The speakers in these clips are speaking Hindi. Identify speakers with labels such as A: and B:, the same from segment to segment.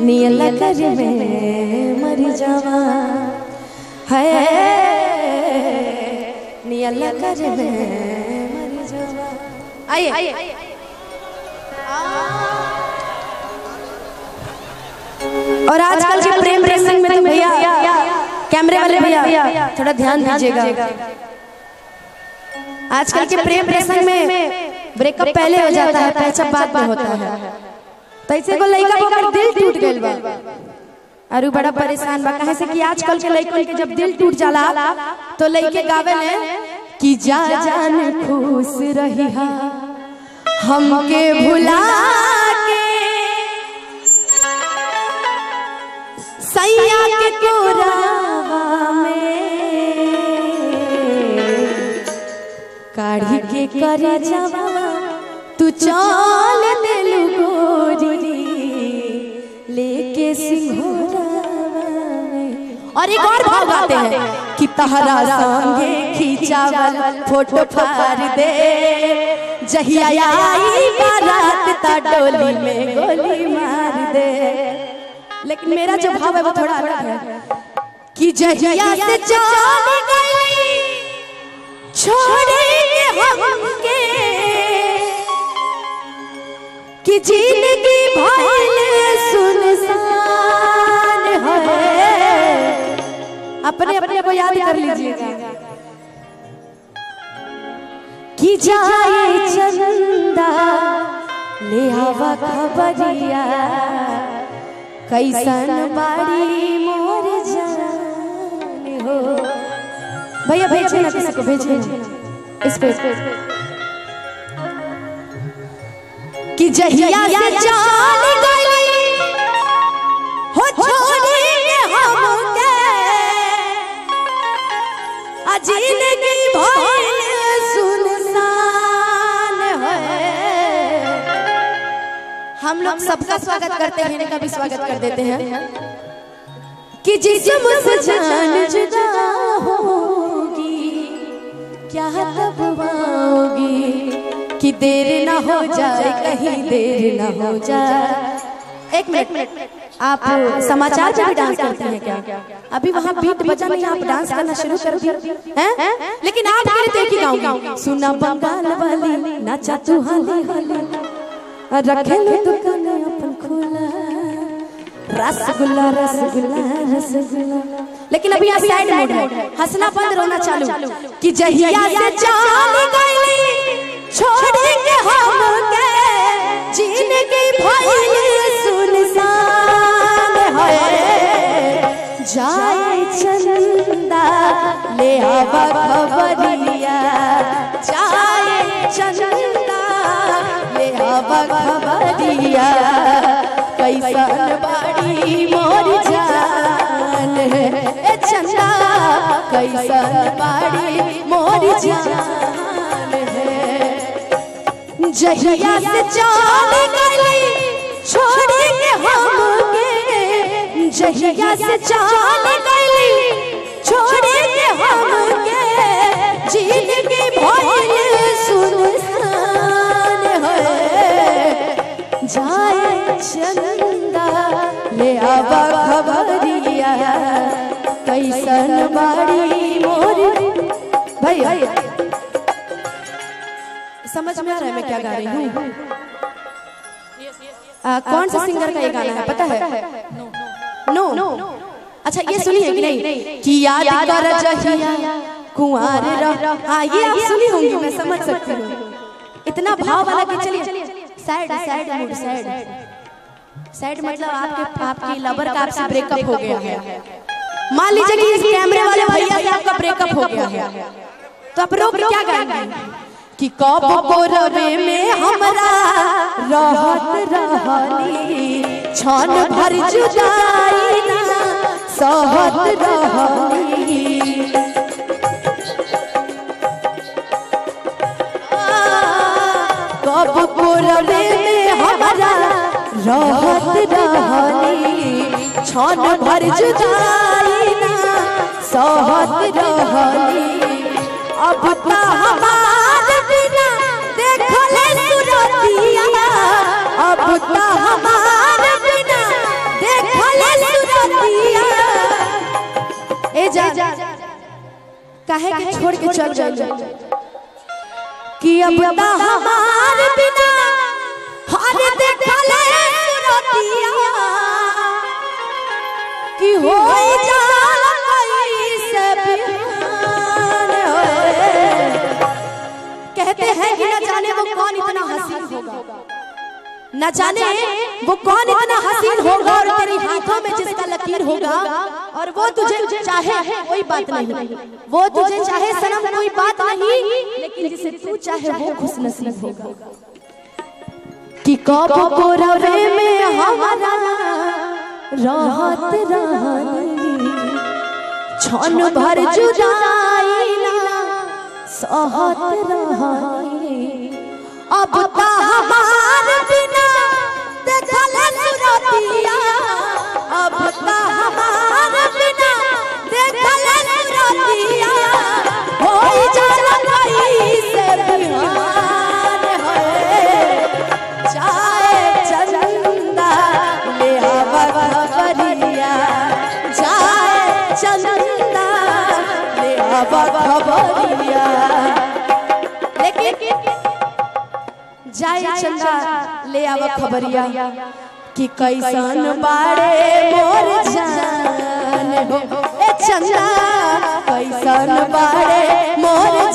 A: नियला कर में मर जावा। है। नियला कर में मर जावा। आइए। आइए। और आजकल के प्रेम प्रसंग में तो भैया कैमरे वाले भैया थोड़ा ध्यान दीजिएगा। आजकल के प्रेम प्रसंग में ब्रेकअप पहले हो जाता है पैचअप बाद में होता है। तो ऐसे को लड़का अगर दिल टूट गइल बा। अरु बड़ा परेशान बा, कहे से कि आजकल के लड़कन के जब दिल टूट जाला तो लड़के गावे ले कि जा, जान खुश रही हा हमके भुला के सैया के कोरावा में काढ़ी के करे जावा, तू चल और एक और भाव गाते हैं कि तहरा संगे खींचावल, फ़ोटो फाड़ दे। जहिया आई बारात ता डोली में गोली मार दे। लेकिन मेरा जो भाव है वो थोड़ा अलग है कि जहिया से चल गई छोड़ेंगे हमके। कि ज़िंदगी भइल अपने अपने को याद कर लीजिएगा। कि जाए चंदा ले आवा खबरिया। कैसन बाड़ी मोर जान हो। भैया भेजिए ना किसी को भेजिए ना। इस पे। कि जहिया से चाल गई हो ज़िंदगी भइल सुनसान हम लोग सबका स्वागत करते हैं इनका भी स्वागत कर देते हैं। कि जिसम से जान जुदा होगी क्या तब आओगी कि देर ना हो जाए कहीं देर ना हो जाए। एक मिनट। आप समाचार पे भी डांस करते हैं क्या? अभी वहाँ बीट बजा नहीं आप डांस करना शुरू कर दिया। हैं? लेकिन आप मेरे देखी गाऊँगी। सुना बंगाल वाली नाचा तू हाली हाली। रखे लो दुकान अपन खोला। रसगुल्ला रसगुल्ला रसगुल्ला लेकिन अभी आप साइड मोड में हंसना बंद रोना चालू। कि जहिया से चाल गई छोड़ेंगे हमके। ज़िंदगी भइल सुनसान है जाए चंदा, ले आवा खबरिया। जाए चंदा, ले आवा खबरिया। कैसन बाड़ी मोर जान ए चंदा कैसन बाड़ी मोर जान है। जहिया से चाल गई जहिया से चाल गई छोड़ेंगे हमके ज़िंदगी भइल सुनसान है। जाए चंदा ले आवा खबरिया। कैसन बाड़ी मोर? भाई समझ में आ रहा है मैं क्या गा रही हूँ? कौन सा सिंगर का ये गाना है? पता है? नो नो अच्छा ये सुनिए कि नहीं। कि याद कर जहिया कुंवार रह। हाँ ये आप सुनी होंगी मैं समझ सकती हूँ। इतना भाव वाला कि चलिए। Sad sad mood sad sad. मतलब आपके आपकी लवर का आपसे ब्रेकअप हो गया है। मान लीजिए कि इस कैमरे वाले भैया से आपका ब्रेकअप हो गया है। तो आप रोक क्या गाएँगे? कि कब में हमरा रहत रहनी छन भर जुदाई ना, सहत रहनी। कब को में हमरा रहत रहनी। छन भर जुदाई ना, सहत रहनी। अब ता हमार बिना देखले सुरतिया, अब ता हमार काहे के छोड़ के चल गए कि अब ता हमार बिना हर देखले सुरतिया। कि हो जाला कैसे बिहान होए कहते हैं कि न जाने वो कौन इतना हसीन होगा। न जाने वो कौन इतना हसीन होगा और तेरी हाथों में जिसका लकीर होगा। और वो तुझे चाहे कोई बात नहीं। वो तुझे चाहे सनम कोई बात नहीं लेकिन जिसे तू चाहे वो खुश नसीब होगा। कि कब को रवे में हमारा राहत रहनी क्षण भर जुदाई ना सहत रहनी। अब ता हमार बिना चंदा ले आवा खबरिया। लेकिन जाए चंदा ले आवा खबरिया। कि कैसन बारे मोर जान। हो ए चंदा कैसन बारे मोर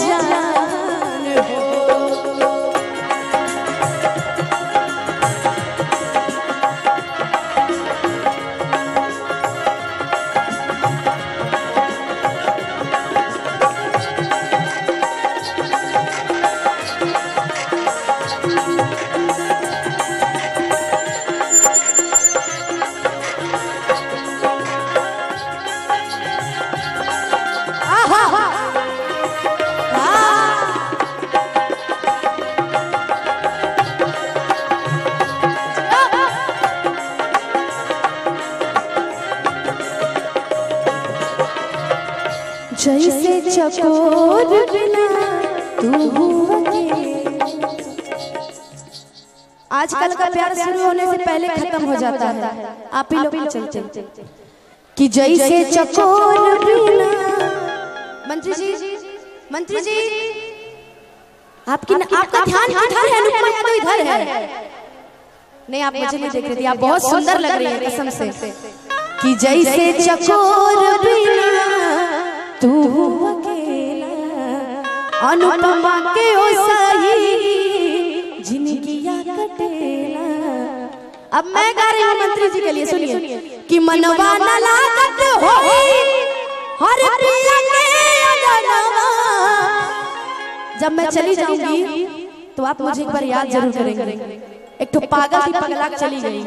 A: जैसे चकोर बिना तू आजकल का प्यार शुरू होने से पहले खत्म हो जाता है। आप ही लोग चलते कि जैसे चकोर बिना। मंत्री जी मंत्री जी। आपकी आपका ध्यान किधर है? अनुपमा यादव इधर है। नहीं आप मुझे नहीं देख रही थी। आप बहुत सुंदर लग रही है कसम से। कि जैसे चकोर बिना। तू अकेला। अनुपमा के ओ सही जिंदगिया कटेला। अब मैं गा रही हूँ मंत्री जी के लिए सुनिए। कि मनवा न लागत हो हर प्रिया के जब मैं चली जाऊँगी तो आप मुझे एक बार याद ज़रूर करेंगे। एक तो पागल थी पगला चली गई।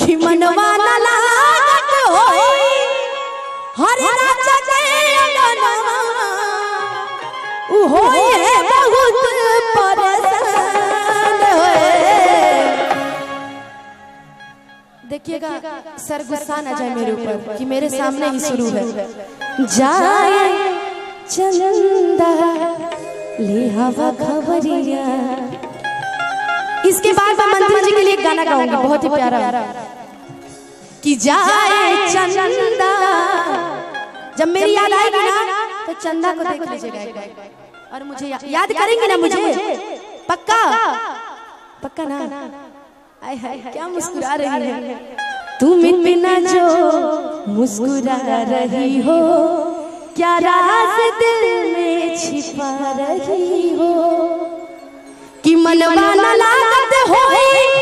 A: कि मनवा न लागत हो हर राजा के होए बहुत परेशान देखिएगा सर गुस्सा ना जाए मेरे ऊपर कि मेरे सामने ही शुरू है। जाए चंदा ले हवा खबरिया। इसके बाद मैं मंत्री जी के लिए एक गाना गाऊँगी बहुत ही प्यारा। कि जाए चंदा जब मेरी याद आएगी ना तो चंदा को देख लीजिएगा और मुझे याद करेंगे ना मुझे। पक्का? पक्का। ना? आय हाय क्या मुस्कुरा रही है? तुम बिना जो मुस्कुरा रही हो। क्या राज दिल में छिपा रही हो? कि मनवा लागत होई?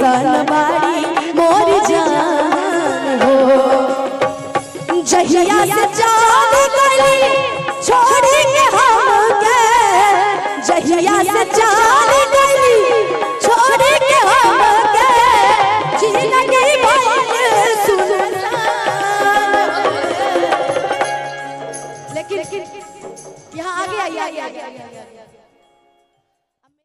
A: कैसन बाड़ी मोर जान हो। जहिया से जान गली छोड़ के